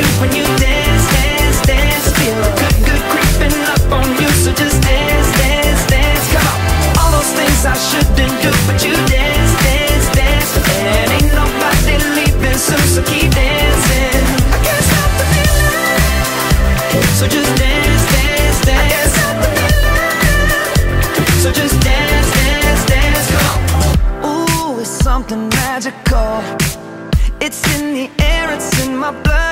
when you dance, dance, dance. Feel good, good creeping up on you. So just dance, dance, dance. Come on. All those things I shouldn't do, but you dance, dance, dance. And ain't nobody leaving soon, so keep dancing. I can't stop the feeling. So just dance, dance, dance. I can't stop the feeling. So just dance, dance, dance. Come on. Ooh, it's something magical. It's in the air, it's in my blood,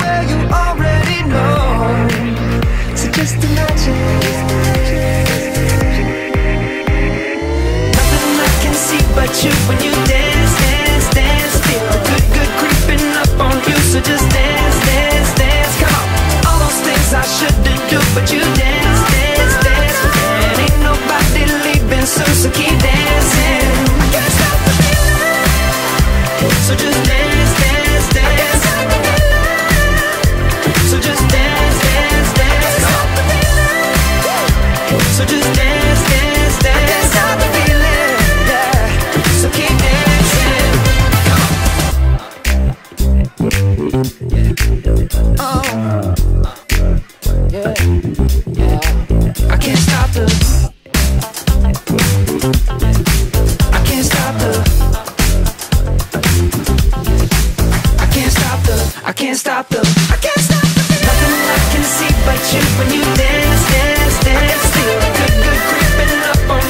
where you already know. So just imagine. I can't stop the. I can't stop the. I can't stop the. I can't stop the. I can't stop I can see but you when you dance, dance, dance. Still good, good creeping up on.